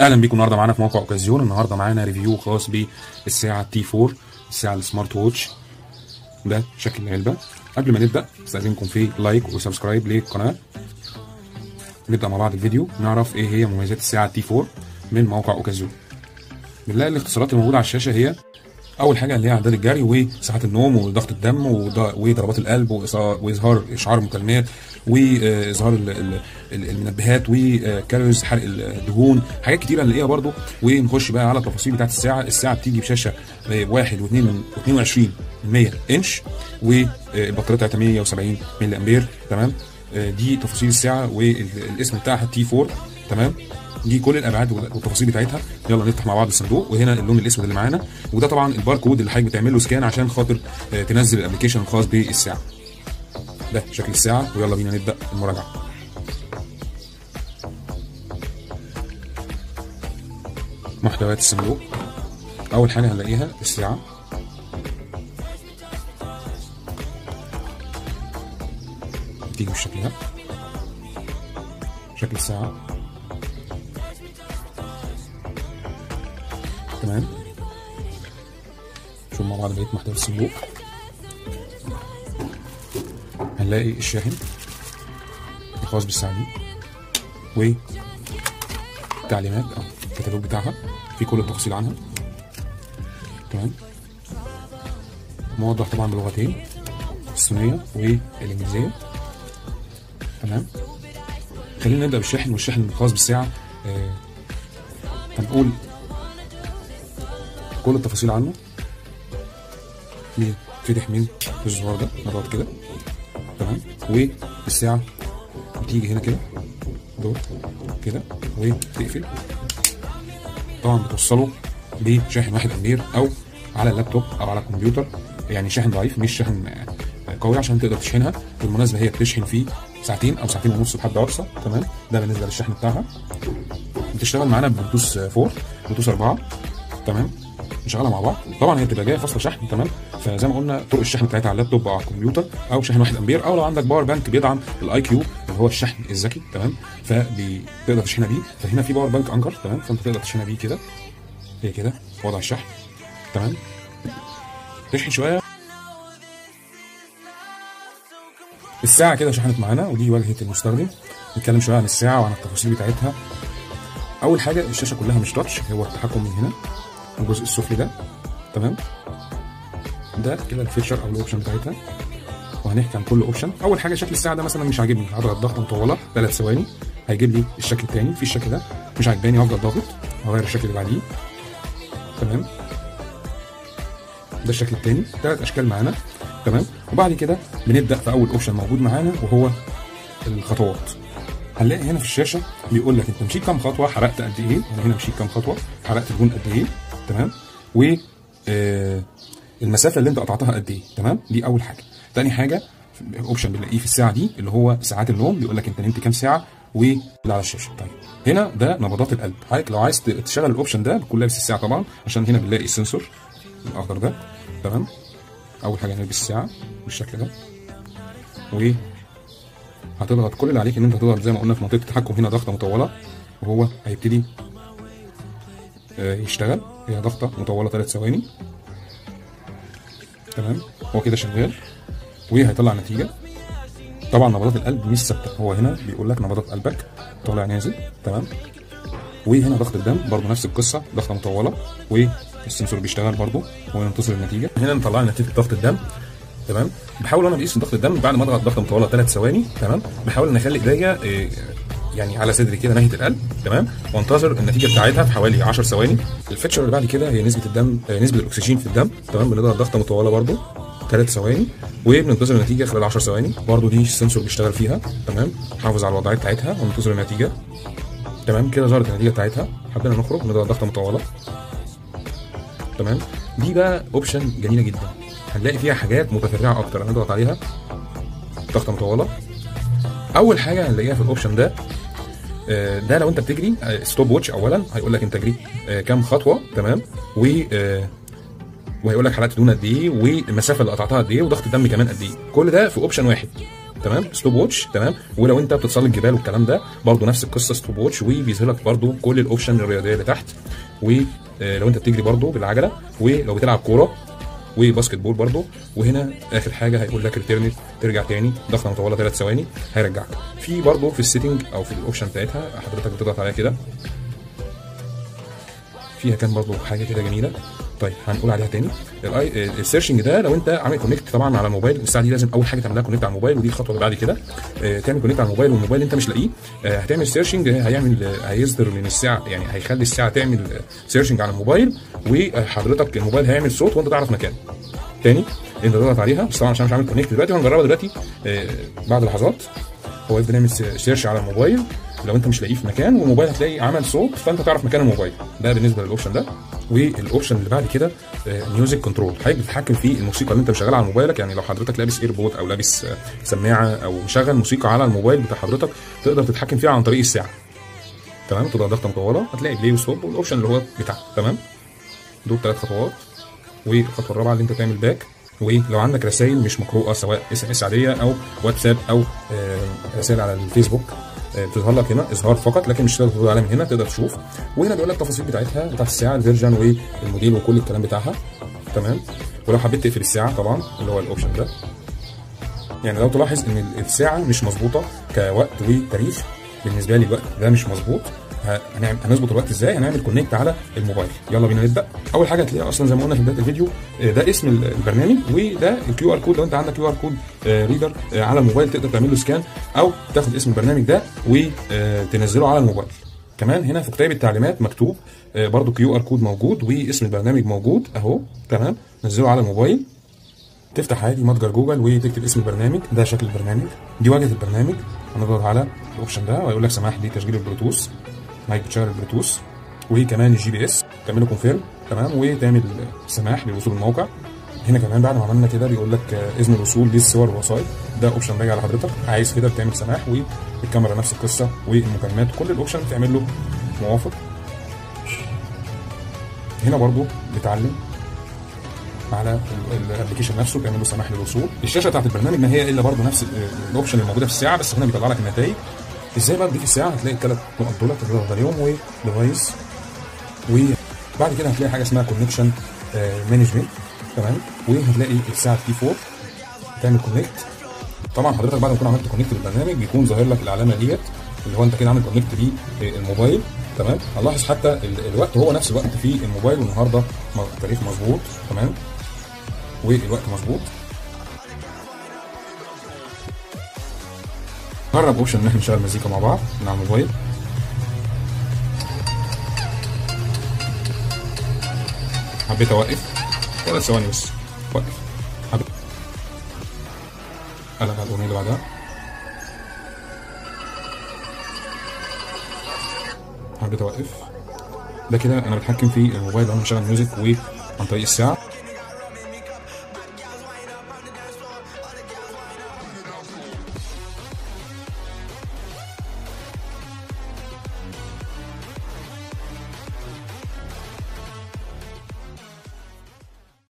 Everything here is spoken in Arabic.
أهلا بيكم النهارده معانا في موقع أوكازيون. النهارده معانا review خاص بالساعة T 4 الساعة ال smart watch ده شكل العلبة. قبل ما نبدأ استأذنكم في like و subscribe للقناة. نبدأ مع بعض الفيديو نعرف إيه هي مميزات الساعة T 4 من موقع أوكازيون. بنلاقي الاختصارات الموجودة على الشاشة هي أول حاجة اللي هي اعداد الجري وساعات النوم وضغط الدم وضربات القلب وإظهار إشعار المكالمات وإظهار المنبهات و calories حرق الدهون حاجات كتيرة نلاقيها برده ونخش بقى على التفاصيل بتاعت الساعة. الساعة بتيجي بشاشة 1 و2 و22 100 إنش والبطارية بتاعتها 170 ملي أمبير تمام؟ دي تفاصيل الساعة والاسم بتاعها T 4 تمام؟ دي كل الأبعاد والتفاصيل بتاعتها. يلا نفتح مع بعض الصندوق. وهنا اللون الأسود اللي معانا. وده طبعا الباركود اللي حضرتك بتعمل له scan عشان خاطر تنزل الابلكيشن الخاص بالساعة. ده شكل الساعة. ويلا بينا نبدأ المراجعة. محتويات الصندوق. أول حاجة هنلاقيها الساعة. تيجي بالشكل ده شكل الساعة. تمام نشوف مع بعض بقيه محتوى الصندوق. هنلاقي الشاحن. الخاص بالساعة دي والتعليمات أو الكتالوج بتاعها. في كل التفاصيل عنها. تمام. موضح طبعا بلغتين الصينية. والانجليزيه تمام. خلينا نبدأ بالشاحن. والشاحن الخاص بالساعة. آه هنقول كل التفاصيل عنه. بيتفتح من الزرار ده نضغط كده. تمام؟ والساعة بتيجي هنا كده. دور كده. وتقفل. طبعا بتوصله بشاحن واحد امبير أو على اللابتوب أو على الكمبيوتر يعني شاحن ضعيف مش شاحن قوي عشان تقدر تشحنها. بالمناسبة هي بتشحن فيه ساعتين أو ساعتين ونص بحد أقصى. تمام؟ ده بالنسبة للشحن بتاعها. بتشتغل معانا ببلوتوث 4 بلوتوث 4 تمام؟ نشغلها مع بعض. طبعا هي بتبقى جاية فاصله شحن تمام؟ فزي ما قلنا طرق الشحن بتاعتها على اللابتوب أو على الكمبيوتر أو شحن 1 أمبير أو لو عندك power bank بيدعم ال IQ اللي هو الشحن الذكي تمام؟ فبتقدر تشحنها بيه. فهنا في power bank Anker تمام؟ فأنت تقدر تشحنها بيه كده. هي كده. وضع الشحن تمام؟ تشحن شوية. الساعة كده شحنت معانا ودي واجهة المستخدم. نتكلم شوية عن الساعة وعن التفاصيل بتاعتها. أول حاجة الشاشة كلها مش touch هو التحكم من هنا. الجزء السفلي ده. تمام؟ ده كده ال feature أو ال option بتاعتها. وهنحكي عن كل option. أول حاجة شكل الساعة ده مثلا مش عاجبني. هضغط ضغطه مطولة ثلاث ثواني. هيجيب لي الشكل الثاني في الشكل ده. مش عاجباني. هفضل ضاغط. هغير الشكل اللي بعديه. تمام؟ ده الشكل الثاني ثلاث أشكال معانا. تمام؟ وبعد كده بنبدأ في أول option موجود معانا وهو الخطوات. هنلاقي هنا في الشاشة بيقول لك أنت مشيت كام خطوة؟ حرقت قد إيه؟ أنا هنا مشيت كام خطوة؟ حرقت دهون قد إيه؟ تمام؟ و آه المسافة اللي انت قطعتها قد إيه؟ تمام؟ دي أول حاجة. تاني حاجة option بنلاقيه في الساعة دي اللي هو ساعات النوم بيقول لك انت نمت كام ساعة؟ واللي على الشاشة. طيب هنا ده نبضات القلب. حضرتك لو عايز تشغل ال option ده بتكون لابس الساعة طبعا عشان هنا بنلاقي ال sensor الأخضر ده. تمام؟ أول حاجة نلبس الساعة بالشكل ده. و هتضغط كل اللي عليك إن أنت تضغط زي ما قلنا في منطقة التحكم هنا ضغطة مطولة وهو هيبتدي يشتغل. هي ضغطة مطولة 3 ثواني. تمام؟ هو كده شغال. وهيطلع نتيجة. طبعا نبضات القلب مش ثابتة. هو هنا بيقول لك نبضات قلبك طالع نازل. تمام؟ وهنا ضغط الدم. برضه نفس القصة. ضغطة مطولة. والسنسور بيشتغل برضه. وينتصر النتيجه هنا مطلع نتيجة ضغط الدم. تمام؟ بحاول أنا بقيس ضغط الدم. بعد ما أضغط ضغطة مطولة ثلاث ثواني. تمام؟ بحاول ان اخلي إيديا إيه يعني على صدري كده ناحية القلب تمام؟ وانتظر النتيجة بتاعتها في حوالي 10 ثواني. الفيتشر اللي بعد كده هي نسبة الدم نسبة الأكسجين في الدم تمام؟ بنضغط ضغطة مطولة برده ثلاث ثواني. وبننتظر النتيجة خلال 10 ثواني. برده دي السنسور بيشتغل فيها تمام؟ حافظ على الوضعية بتاعتها وننتظر النتيجة. تمام؟ كده ظهرت النتيجة بتاعتها. حبينا نخرج نضغط ضغطة مطولة. تمام؟ دي بقى option جميلة جدا. هنلاقي فيها حاجات متفرعة أكتر. هنضغط عليها ضغطة مطولة. أول حاجة هنلاقيها في ال option ده ده لو انت بتجري stopwatch اولا هيقول لك انت جريت كام خطوة تمام؟ و وهيقول لك حرقت دهون قد إيه والمسافة اللي قطعتها قد إيه وضغط الدم كمان قد إيه. كل ده في option واحد تمام؟ stopwatch تمام؟ ولو انت بتتسلق جبال والكلام ده برضه نفس القصة stopwatch وبيظهر لك برضه كل ال option الرياضية اللي تحت. ولو انت بتجري برضه بالعجلة ولو بتلعب كورة و basketball برضه وهنا آخر حاجة هيقول لك return ترجع تاني. ضغطه مطولة ثلاث ثواني هيرجعك. في برضه في ال setting أو في ال option بتاعتها حضرتك بتضغط عليها كده. فيها كان برضه حاجة كده جميلة. طيب هنقول عليها تاني. ال searching ده لو انت عامل connect طبعا على الموبايل الساعة دي لازم أول حاجة تعملها connect على الموبايل ودي الخطوة اللي بعد كده. آه، تعمل connect على الموبايل والموبايل انت مش لاقيه. آه، هتعمل searching هيعمل آه، هيصدر من الساعة يعني هيخلي الساعة تعمل searching على الموبايل وحضرتك الموبايل هيعمل صوت وانت تعرف مكانه تاني انت تضغط عليها بس طبعا عشان مش عامل connect دلوقتي هنجربها دلوقتي. بعد لحظات هو يفضل يعمل search على الموبايل. لو انت مش لاقيه في مكان والموبايل هتلاقي عمل صوت فانت تعرف مكان الموبايل. ده بالنسبة لل option ده. وال option اللي بعد كده music control حضرتك بتتحكم في الموسيقى اللي انت مشغلها على موبايلك يعني لو حضرتك لابس AirPod أو لابس آه، سماعة أو مشغل موسيقى على الموبايل بتاع حضرتك تقدر تتحكم فيها عن طريق الساعة. تمام؟ تضغط ضغطة مطولة هتلاقي play و stop وال option اللي هو بتاعك. تمام؟ دول ثلاث خطوات والخطوة الرابعة اللي انت تعمل back ولو عندك رسائل مش مقروءة سواء SMS عادية أو واتساب أو آه، رسائل على الفيسبوك. آه، بتظهر لك هنا إظهار فقط لكن مش تقدر تقول عليها من هنا تقدر تشوف. وهنا بيقول لك التفاصيل بتاعتها بتاعت الساعة ال version وال model وكل الكلام بتاعها. تمام؟ ولو حبيت تقفل الساعة طبعا اللي هو ال option ده. يعني لو تلاحظ إن الساعة مش مظبوطة كوقت وتاريخ بالنسبة لي الوقت ده مش مظبوط. هنظبط الوقت إزاي؟ هنعمل connect على الموبايل. يلا بينا نبدأ. أول حاجة هتلاقيها أصلا زي ما قلنا في بداية الفيديو آه، ده اسم ال- البرنامج وده ال QR code لو أنت عندك QR code reader على الموبايل تقدر تعمل له scan أو تاخد اسم البرنامج ده وتنزله على الموبايل. كمان هنا في كتاب التعليمات مكتوب آه، برضو QR code موجود واسم البرنامج موجود أهو. تمام؟ نزله على الموبايل. تفتح عادي متجر جوجل وتكتب اسم البرنامج. ده شكل البرنامج. دي واجهة البرنامج. هنضغط على ال option ده ويقول لك سماح لتشغيل البلوتوث. مايك بتشغل البلوتوث وكمان ال GPS. تعمله confirm تمام؟ وتعمل سماح للوصول الموقع هنا كمان بعد ما عملنا كده بيقول لك إذن الوصول للصور والوسائط ده option راجع لحضرتك. عايز كده بتعمل سماح والكاميرا نفس القصة والمكالمات كل ال option تعمل له موافق. هنا برضو بتعلم على ال application نفسه تعمل له سماح للوصول. الشاشة بتاعت البرنامج ما هي إلا برضه نفس ال- ال option الموجوده في الساعة بس هنا بيطلع لك النتائج. إزاي بقى تضيف الساعة هتلاقي الثلاث نقط دول تضغط عليهم و device وبعد كده هتلاقي حاجة اسمها connection management تمام؟ وهتلاقي الساعة T 4 تعمل connect طبعا حضرتك بعد ما تكون عملت connect للبرنامج بيكون ظاهر لك العلامه ديت اللي هو أنت كده عامل connect للموبايل تمام؟ هنلاحظ حتى ال- الوقت هو نفس الوقت في الموبايل والنهاردة التاريخ مظبوط تمام؟ والوقت مظبوط. جرب option ان إحنا نشغل مزيكا مع بعض من على الموبايل حبيت أوقف؟ ثلاث ثواني بس وقف. حبيت. قلب على الأغنية اللي بعدها. حبيت أوقف. ده كده أنا بتحكم في الموبايل وأنا بشغل ميوزك وعن طريق الساعة.